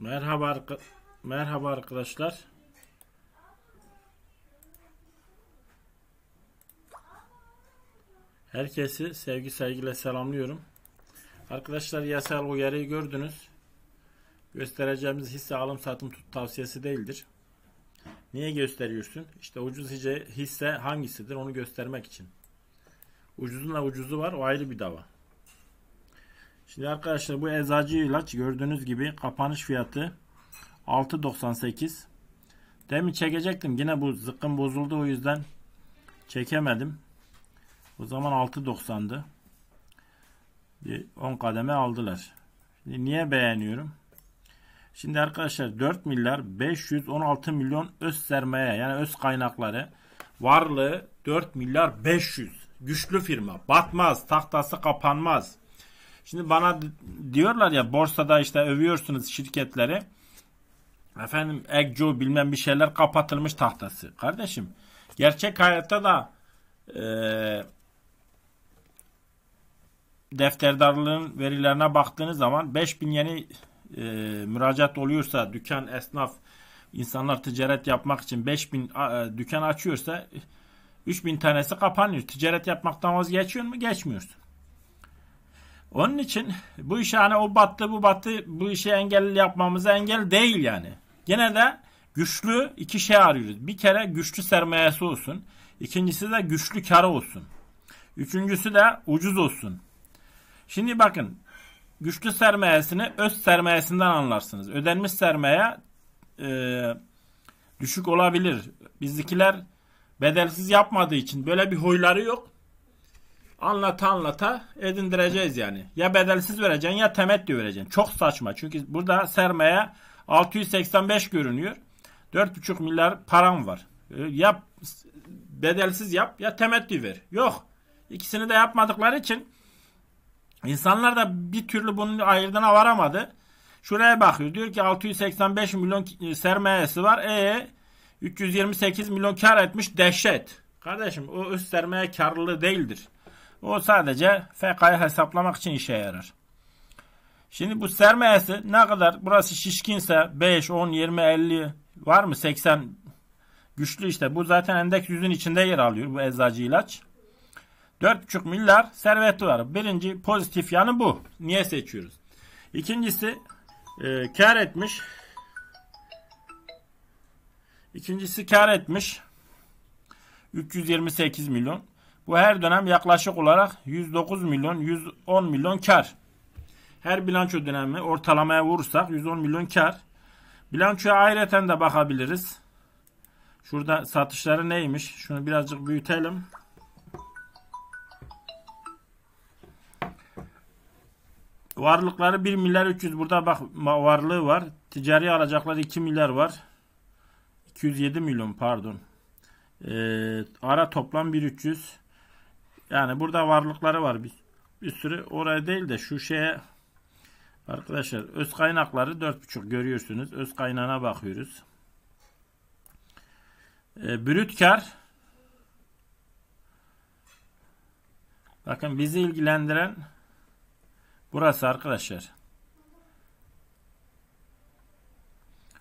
Merhaba merhaba arkadaşlar. Herkesi sevgi saygıyla selamlıyorum. Arkadaşlar yasal uyarıyı gördünüz. Göstereceğimiz hisse alım satım tut tavsiyesi değildir. Niye gösteriyorsun? İşte ucuz hisse, hangisidir onu göstermek için. Ucuzunla ucuzu var o ayrı bir dava. Şimdi arkadaşlar bu eczacı ilaç gördüğünüz gibi kapanış fiyatı 6.98. Demin çekecektim yine bu zıkkım bozuldu o yüzden çekemedim. O zaman 6.90'dı. Bir 10 kademe aldılar. Şimdi niye beğeniyorum? Şimdi arkadaşlar 4 milyar 516 milyon öz sermaye yani öz kaynakları varlığı 4 milyar 500 güçlü firma batmaz tahtası kapanmaz Şimdi bana diyorlar ya borsada işte övüyorsunuz şirketleri. Efendim Egco bilmem bir şeyler kapatılmış tahtası. Kardeşim gerçek hayatta da e, defterdarlığın verilerine baktığınız zaman 5000 yeni e, müracaat oluyorsa dükkan esnaf insanlar ticaret yapmak için 5000 e, dükkan açıyorsa 3000 tanesi kapanıyor. Ticaret yapmaktan vazgeçiyor mu? Geçmiyorsun. Onun için bu iş hani o battı bu battı bu işi engel yapmamıza engel değil yani. Gene de güçlü iki şey arıyoruz. Bir kere güçlü sermayesi olsun. İkincisi de güçlü karı olsun. Üçüncüsü de ucuz olsun. Şimdi bakın güçlü sermayesini öz sermayesinden anlarsınız. Ödenmiş sermaye e, düşük olabilir. Bizdekiler bedelsiz yapmadığı için böyle bir huyları yok anlata anlata edindireceğiz yani. Ya bedelsiz vereceksin ya temettü vereceksin. Çok saçma. Çünkü burada sermaye 685 görünüyor. 4,5 milyar param var. Ee, ya bedelsiz yap ya temettü ver. Yok. İkisini de yapmadıkları için insanlar da bir türlü bunun ayırdığına varamadı. Şuraya bakıyor. Diyor ki 685 milyon sermayesi var. E 328 milyon kar etmiş dehşet. Kardeşim o üst sermaye karlılığı değildir. O sadece FK'yı hesaplamak için işe yarar. Şimdi bu sermayesi ne kadar burası şişkinse 5, 10, 20, 50 var mı 80 güçlü işte. Bu zaten endeks yüzün içinde yer alıyor bu eczacı ilaç. 4,5 milyar serveti var. Birinci pozitif yanı bu. Niye seçiyoruz? İkincisi e, kar etmiş. İkincisi kar etmiş. 328 milyon. Bu her dönem yaklaşık olarak 109 milyon 110 milyon kar. Her bilanço dönemi ortalamaya vurursak 110 milyon kar. Bilançoya ayrıca de bakabiliriz. Şurada satışları neymiş? Şunu birazcık büyütelim. Varlıkları 1 milyar 300 burada bak varlığı var. Ticari alacakları 2 milyar var. 207 milyon pardon. Ee, ara toplam 1300. Yani burada varlıkları var bir, bir sürü. Oraya değil de şu şeye arkadaşlar öz kaynakları 4.5 görüyorsunuz. Öz kaynağına bakıyoruz. E, brüt kar bakın bizi ilgilendiren burası arkadaşlar.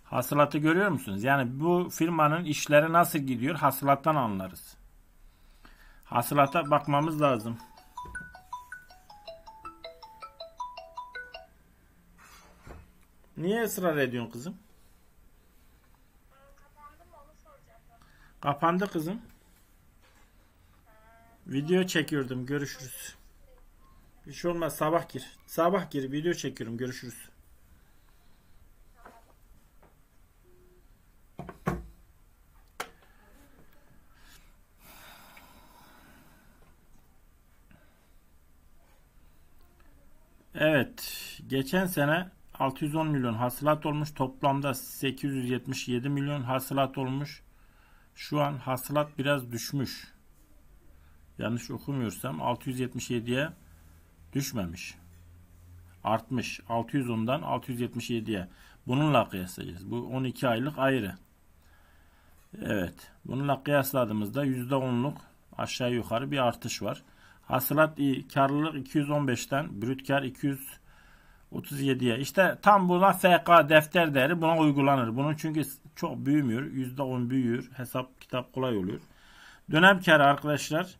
Hasılatı görüyor musunuz? Yani bu firmanın işleri nasıl gidiyor? Hasılattan anlarız. Hasılata bakmamız lazım. Niye ısrar ediyorsun kızım? Kapandı kızım. Video çekiyordum. Görüşürüz. Bir şey olmaz. Sabah gir. Sabah gir. Video çekiyorum. Görüşürüz. Evet. Geçen sene 610 milyon hasılat olmuş. Toplamda 877 milyon hasılat olmuş. Şu an hasılat biraz düşmüş. Yanlış okumuyorsam 677'ye düşmemiş. Artmış. 610'dan 677'ye. Bununla kıyaslayacağız. Bu 12 aylık ayrı. Evet. Bununla kıyasladığımızda %10'luk aşağı yukarı bir artış var. Hasılat iyi. Karlılık 215'ten brüt kar 37'ye. İşte tam buna FK defter değeri buna uygulanır. Bunun çünkü çok büyümüyor. %10 büyüyor. Hesap kitap kolay oluyor. Dönem karı arkadaşlar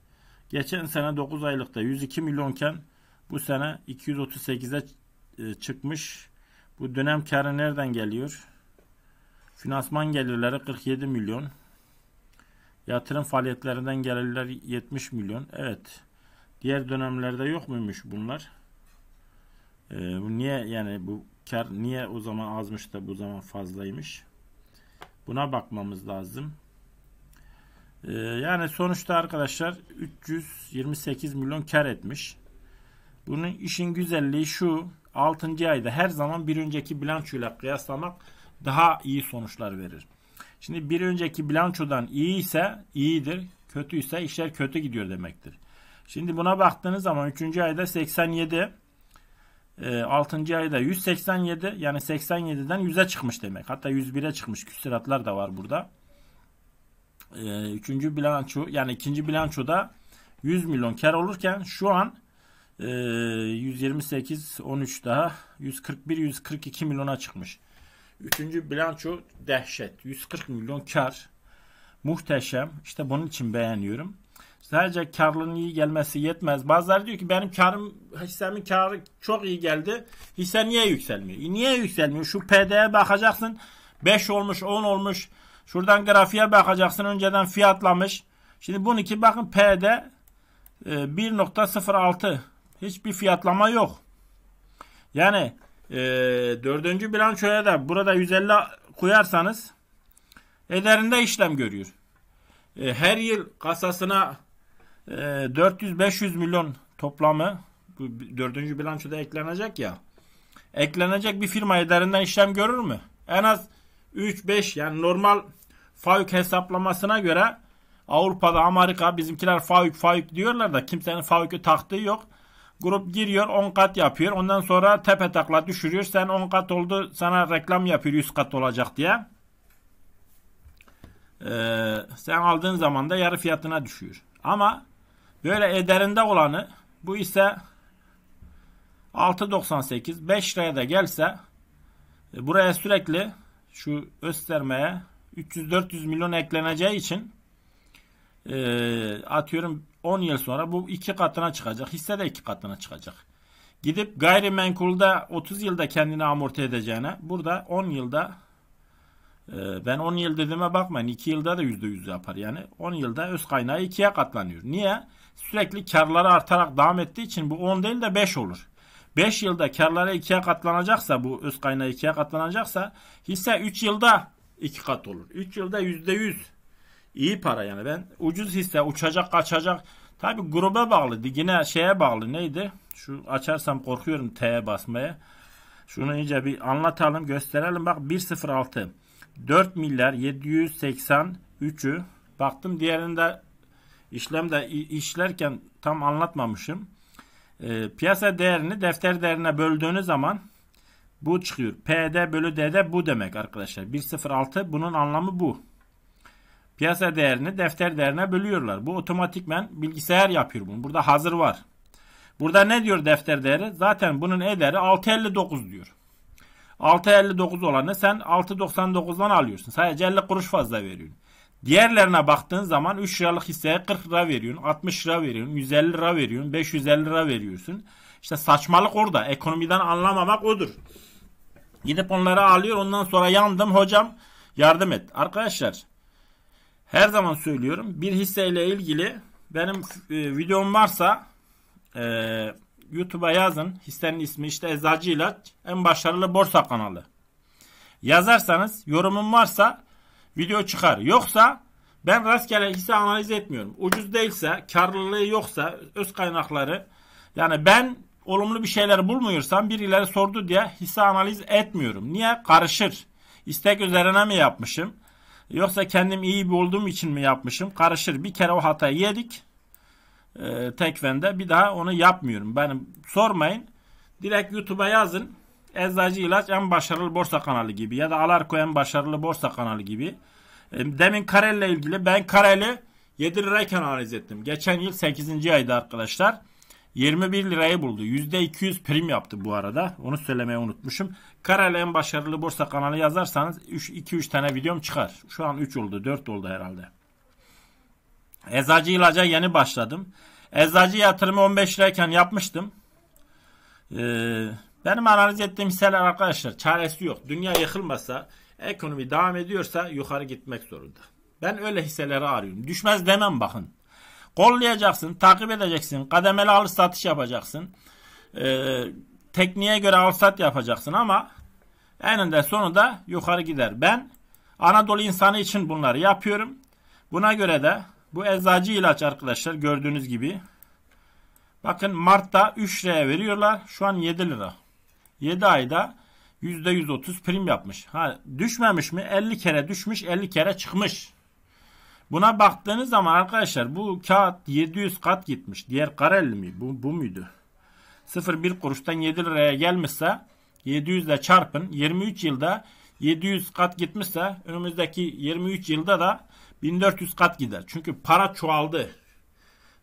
geçen sene 9 aylıkta 102 milyonken bu sene 238'e e, çıkmış. Bu dönem karı nereden geliyor? Finansman gelirleri 47 milyon. Yatırım faaliyetlerinden gelirler 70 milyon. Evet. Diğer dönemlerde yok muymuş bunlar? Ee, bu niye yani bu kar niye o zaman azmış da bu zaman fazlaymış? Buna bakmamız lazım. Ee, yani sonuçta arkadaşlar 328 milyon kar etmiş. Bunun işin güzelliği şu 6. ayda her zaman bir önceki bilançoyla kıyaslamak daha iyi sonuçlar verir. Şimdi bir önceki bilançodan iyi ise iyidir, kötü ise işler kötü gidiyor demektir. Şimdi buna baktığınız zaman 3. ayda 87, 6. E, ayda 187 yani 87'den 100'e çıkmış demek. Hatta 101'e çıkmış küsuratlar da var burada. 3. E, bilanço yani ikinci bilançoda 100 milyon kar olurken şu an 128 13 daha 141 142 milyona çıkmış. Üçüncü bilanço dehşet. 140 milyon kar. Muhteşem. İşte bunun için beğeniyorum. Sadece karlının iyi gelmesi yetmez. Bazıları diyor ki benim karım hissemin karı çok iyi geldi. Hisse niye yükselmiyor? E niye yükselmiyor? Şu PD'ye bakacaksın. 5 olmuş 10 olmuş. Şuradan grafiğe bakacaksın. Önceden fiyatlamış. Şimdi bununki bakın PD 1.06. E, Hiçbir fiyatlama yok. Yani e, dördüncü bilançoya da burada 150 koyarsanız ederinde işlem görüyor. E, her yıl kasasına e, 400-500 milyon toplamı bu dördüncü bilançoda eklenecek ya. Eklenecek bir firma ederinden işlem görür mü? En az 3-5 yani normal FAVÖK hesaplamasına göre Avrupa'da Amerika bizimkiler FAVÖK FAVÖK diyorlar da kimsenin FAVÖK'ü taktığı yok. Grup giriyor 10 kat yapıyor. Ondan sonra tepe takla düşürüyor. Sen 10 kat oldu sana reklam yapıyor 100 kat olacak diye. Ee, sen aldığın zaman da yarı fiyatına düşüyor. Ama böyle ederinde olanı bu ise 6.98 5 liraya da gelse e, buraya sürekli şu göstermeye 300-400 milyon ekleneceği için e, atıyorum 10 yıl sonra bu iki katına çıkacak. Hisse de iki katına çıkacak. Gidip gayrimenkulda 30 yılda kendini amorti edeceğine burada 10 yılda e, ben 10 yıl dediğime bakmayın 2 yılda da %100 yapar. Yani 10 yılda öz kaynağı ikiye katlanıyor. Niye? Sürekli karları artarak devam ettiği için bu 10 değil de 5 olur. 5 yılda karları ikiye katlanacaksa bu öz kaynağı ikiye katlanacaksa hisse 3 yılda 2 kat olur. 3 yılda %100 iyi para yani. Ben ucuz hisse uçacak kaçacak. Tabi gruba bağlı. Yine şeye bağlı. Neydi? Şu açarsam korkuyorum T'ye basmaya. Şunu iyice bir anlatalım gösterelim. Bak 106 4 milyar 783'ü baktım diğerinde işlemde işlerken tam anlatmamışım. E, piyasa değerini defter değerine böldüğünüz zaman bu çıkıyor. PD bölü D'de bu demek arkadaşlar. 106 bunun anlamı bu. Piyasa değerini defter değerine bölüyorlar. Bu otomatikmen bilgisayar yapıyor bunu. Burada hazır var. Burada ne diyor defter değeri? Zaten bunun ederi 6.59 diyor. 6.59 olanı sen 6.99'dan alıyorsun. Sadece 50 kuruş fazla veriyorsun. Diğerlerine baktığın zaman 3 liralık hisseye 40 lira veriyorsun, 60 lira veriyorsun, 150 lira veriyorsun, 550 lira veriyorsun. İşte saçmalık orada. Ekonomiden anlamamak odur. Gidip onları alıyor ondan sonra yandım hocam yardım et. Arkadaşlar her zaman söylüyorum bir hisseyle ilgili benim e, videom varsa e, YouTube'a yazın. Hissenin ismi işte Eczacı İlaç en başarılı borsa kanalı. Yazarsanız yorumum varsa video çıkar. Yoksa ben rastgele hisse analiz etmiyorum. Ucuz değilse, karlılığı yoksa, öz kaynakları yani ben olumlu bir şeyler bulmuyorsam birileri sordu diye hisse analiz etmiyorum. Niye? Karışır. İstek üzerine mi yapmışım? Yoksa kendim iyi olduğum için mi yapmışım? Karışır. Bir kere o hatayı yedik. E, tekvende bir daha onu yapmıyorum. Benim sormayın. Direkt YouTube'a yazın. Eczacı ilaç en başarılı borsa kanalı gibi ya da Alarko en başarılı borsa kanalı gibi. E, demin Karel'le ilgili ben Karel'i 7 lirayken analiz ettim. Geçen yıl 8. ayda arkadaşlar. 21 lirayı buldu. %200 prim yaptı bu arada. Onu söylemeyi unutmuşum. Karayla en başarılı borsa kanalı yazarsanız 2-3 tane videom çıkar. Şu an 3 oldu 4 oldu herhalde. Eczacı ilaca yeni başladım. Eczacı yatırımı 15 lirayken yapmıştım. Ee, benim analiz ettiğim hisseler arkadaşlar çaresi yok. Dünya yıkılmasa, ekonomi devam ediyorsa yukarı gitmek zorunda. Ben öyle hisseleri arıyorum. Düşmez demem bakın. Kollayacaksın, takip edeceksin, kademeli alış satış yapacaksın. Ee, tekniğe göre al sat yapacaksın ama eninde sonunda yukarı gider. Ben Anadolu insanı için bunları yapıyorum. Buna göre de bu eczacı ilaç arkadaşlar gördüğünüz gibi. Bakın Mart'ta 3 liraya veriyorlar. Şu an 7 lira. 7 ayda %130 prim yapmış. Ha, düşmemiş mi? 50 kere düşmüş, 50 kere çıkmış. Buna baktığınız zaman arkadaşlar bu kağıt 700 kat gitmiş. Diğer kareli mi? Bu, bu muydu? 0,1 kuruştan 7 liraya gelmişse 700 ile çarpın. 23 yılda 700 kat gitmişse önümüzdeki 23 yılda da 1400 kat gider. Çünkü para çoğaldı.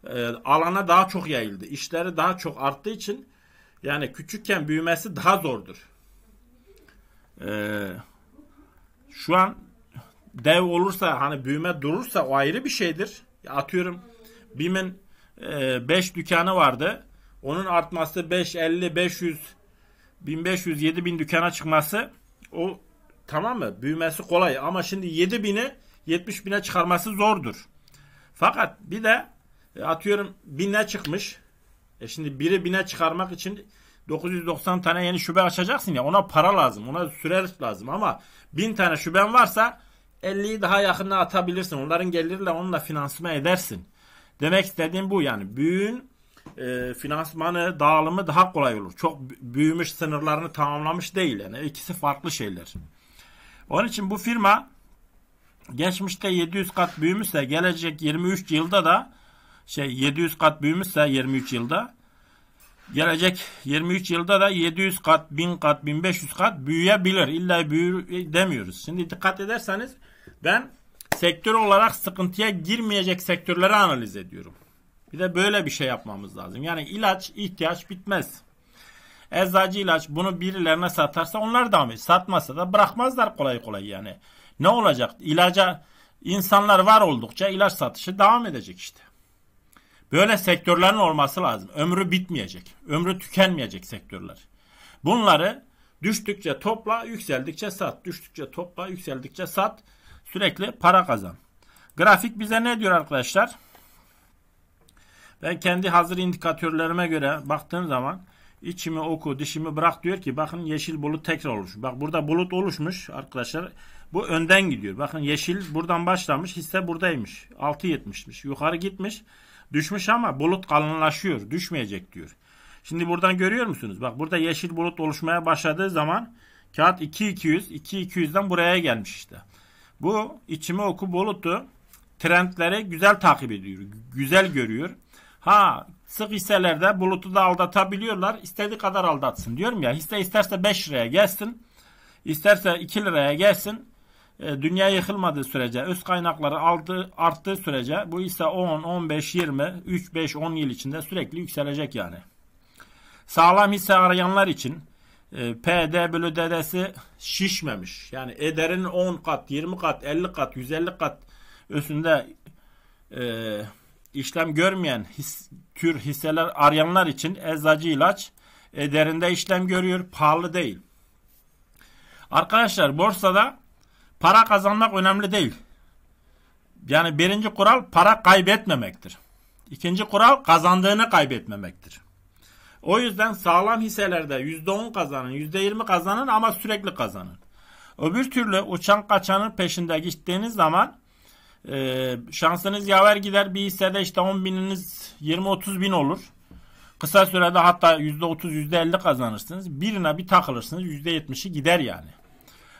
E, alana daha çok yayıldı. İşleri daha çok arttığı için yani küçükken büyümesi daha zordur. E, şu an dev olursa hani büyüme durursa o ayrı bir şeydir. Atıyorum BİM'in 5 e, dükkanı vardı. Onun artması 5, 50, 500, 1500, 7000 dükkana çıkması o tamam mı? Büyümesi kolay ama şimdi 7000'i 70 bine çıkarması zordur. Fakat bir de e, atıyorum bine çıkmış. E şimdi biri bine çıkarmak için 990 tane yeni şube açacaksın ya ona para lazım. Ona süre lazım ama 1000 tane şuben varsa 50'yi daha yakına atabilirsin. Onların geliriyle onunla finansman edersin. Demek istediğim bu yani. Büyüğün e, finansmanı, dağılımı daha kolay olur. Çok büyümüş sınırlarını tamamlamış değil. Yani ikisi farklı şeyler. Onun için bu firma geçmişte 700 kat büyümüşse gelecek 23 yılda da şey 700 kat büyümüşse 23 yılda gelecek 23 yılda da 700 kat, 1000 kat, 1500 kat büyüyebilir. İlla büyür demiyoruz. Şimdi dikkat ederseniz ben sektör olarak sıkıntıya girmeyecek sektörleri analiz ediyorum. Bir de böyle bir şey yapmamız lazım. Yani ilaç ihtiyaç bitmez. Eczacı ilaç bunu birilerine satarsa onlar da mı? Satmazsa da bırakmazlar kolay kolay yani. Ne olacak? İlaca insanlar var oldukça ilaç satışı devam edecek işte. Böyle sektörlerin olması lazım. Ömrü bitmeyecek. Ömrü tükenmeyecek sektörler. Bunları düştükçe topla, yükseldikçe sat. Düştükçe topla, yükseldikçe sat. Sürekli para kazan. Grafik bize ne diyor arkadaşlar? Ben kendi hazır indikatörlerime göre baktığım zaman içimi oku dişimi bırak diyor ki bakın yeşil bulut tekrar oluş. Bak burada bulut oluşmuş arkadaşlar. Bu önden gidiyor. Bakın yeşil buradan başlamış hisse buradaymış. 6.70'miş. Yukarı gitmiş. Düşmüş ama bulut kalınlaşıyor. Düşmeyecek diyor. Şimdi buradan görüyor musunuz? Bak burada yeşil bulut oluşmaya başladığı zaman kağıt 2200 2200'den buraya gelmiş işte. Bu içimi oku bulutu trendleri güzel takip ediyor. Güzel görüyor. Ha sık hisselerde bulutu da aldatabiliyorlar. İstediği kadar aldatsın. Diyorum ya hisse isterse 5 liraya gelsin. isterse 2 liraya gelsin. E, dünya yıkılmadığı sürece, öz kaynakları aldığı, arttığı sürece bu ise 10, 15, 20, 3, 5, 10 yıl içinde sürekli yükselecek yani. Sağlam hisse arayanlar için e, PD bölü DD'si şişmemiş. Yani ederin 10 kat, 20 kat, 50 kat, 150 kat üstünde e, işlem görmeyen his, tür hisseler arayanlar için eczacı ilaç ederinde işlem görüyor. Pahalı değil. Arkadaşlar borsada para kazanmak önemli değil. Yani birinci kural para kaybetmemektir. İkinci kural kazandığını kaybetmemektir. O yüzden sağlam hisselerde %10 kazanın, %20 kazanın ama sürekli kazanın. Öbür türlü uçan kaçanın peşinde gittiğiniz zaman e, şansınız yaver gider. Bir hissede işte 10 bininiz 20-30 bin olur. Kısa sürede hatta %30 %50 kazanırsınız. Birine bir takılırsınız %70'i gider yani.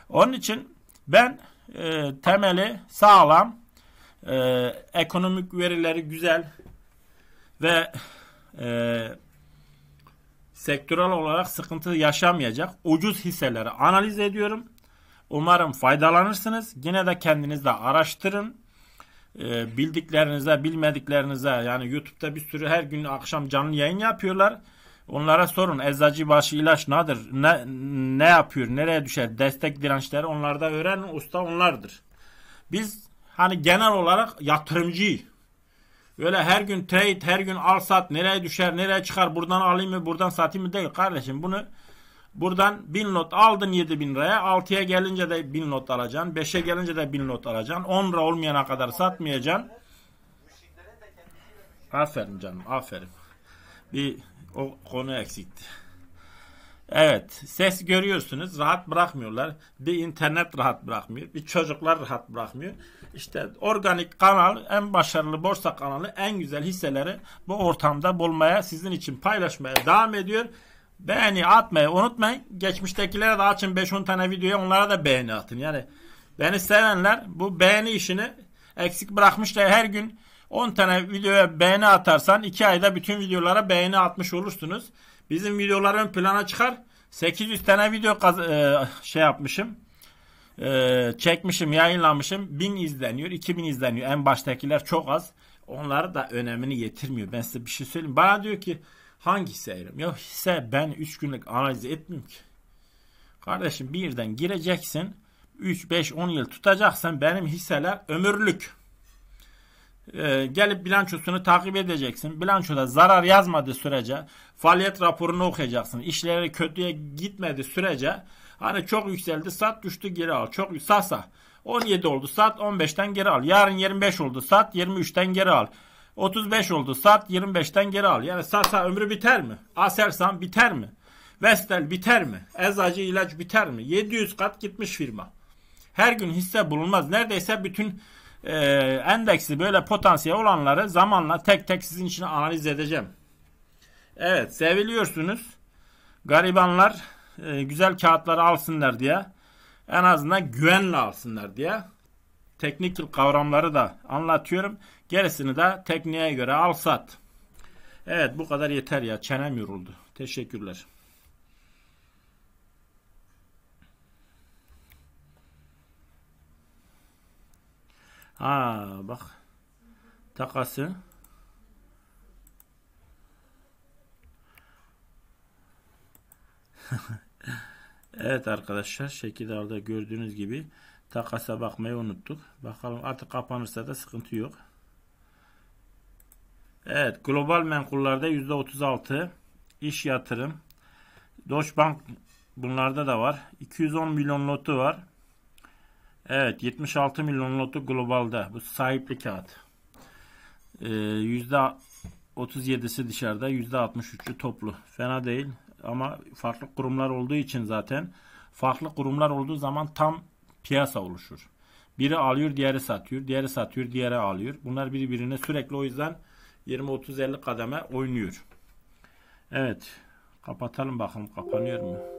Onun için ben e, temeli sağlam, e, ekonomik verileri güzel ve e, sektörel olarak sıkıntı yaşamayacak ucuz hisseleri analiz ediyorum. Umarım faydalanırsınız. Yine de kendiniz de araştırın. e, bildiklerinize, bilmediklerinize yani YouTube'da bir sürü her gün akşam canlı yayın yapıyorlar. Onlara sorun eczacı başı ilaç nedir? Ne, ne yapıyor? Nereye düşer? Destek dirençleri onlarda öğrenin. Usta onlardır. Biz hani genel olarak yatırımcı. Öyle her gün trade, her gün al sat, nereye düşer, nereye çıkar, buradan alayım mı, buradan satayım mı değil kardeşim. Bunu buradan 1000 lot aldın 7000 liraya, 6'ya gelince de 1000 lot alacaksın, 5'e gelince de 1000 lot alacaksın, 10 lira olmayana kadar satmayacaksın. Aferin canım, aferin. Bir o konu eksikti. Evet, ses görüyorsunuz. Rahat bırakmıyorlar. Bir internet rahat bırakmıyor. Bir çocuklar rahat bırakmıyor. İşte organik kanal, en başarılı borsa kanalı, en güzel hisseleri bu ortamda bulmaya, sizin için paylaşmaya devam ediyor. Beğeni atmayı unutmayın. Geçmiştekilere de açın 5-10 tane videoya onlara da beğeni atın. Yani beni sevenler bu beğeni işini eksik bırakmışlar. Her gün 10 tane videoya beğeni atarsan 2 ayda bütün videolara beğeni atmış olursunuz. Bizim videolar plana çıkar. 800 tane video e, şey yapmışım. E, çekmişim, yayınlamışım. 1000 izleniyor, 2000 izleniyor. En baştakiler çok az. Onları da önemini yetirmiyor. Ben size bir şey söyleyeyim. Bana diyor ki hangi hisse ayırayım? Ya hisse ben 3 günlük analiz etmiyorum ki. Kardeşim bir yerden gireceksin. 3, 5, 10 yıl tutacaksan benim hisseler ömürlük. Ee, gelip bilançosunu takip edeceksin. Bilançoda zarar yazmadığı sürece faaliyet raporunu okuyacaksın. İşleri kötüye gitmedi sürece hani çok yükseldi sat düştü geri al. Çok sasa 17 oldu sat 15'ten geri al. Yarın 25 oldu sat 23'ten geri al. 35 oldu sat 25'ten geri al. Yani sasa ömrü biter mi? Aselsan biter mi? Vestel biter mi? Eczacı ilaç biter mi? 700 kat gitmiş firma. Her gün hisse bulunmaz. Neredeyse bütün e, endeksi böyle potansiyel olanları zamanla tek tek sizin için analiz edeceğim. Evet seviliyorsunuz. Garibanlar e, güzel kağıtları alsınlar diye en azından güvenle alsınlar diye teknik kavramları da anlatıyorum. Gerisini de tekniğe göre al sat. Evet bu kadar yeter ya. Çenem yoruldu. Teşekkürler. Ha bak. Takası. evet arkadaşlar şekilde gördüğünüz gibi takasa bakmayı unuttuk. Bakalım artık kapanırsa da sıkıntı yok. Evet global menkullerde %36 iş yatırım. Deutsche Bank bunlarda da var. 210 milyon lotu var. Evet 76 milyon lotu globalde. Bu sahipli kağıt. Ee, %37'si dışarıda %63'ü toplu. Fena değil ama farklı kurumlar olduğu için zaten farklı kurumlar olduğu zaman tam piyasa oluşur. Biri alıyor, diğeri satıyor, diğeri satıyor, diğeri alıyor. Bunlar birbirine sürekli o yüzden 20-30-50 kademe oynuyor. Evet. Kapatalım bakalım kapanıyor mu?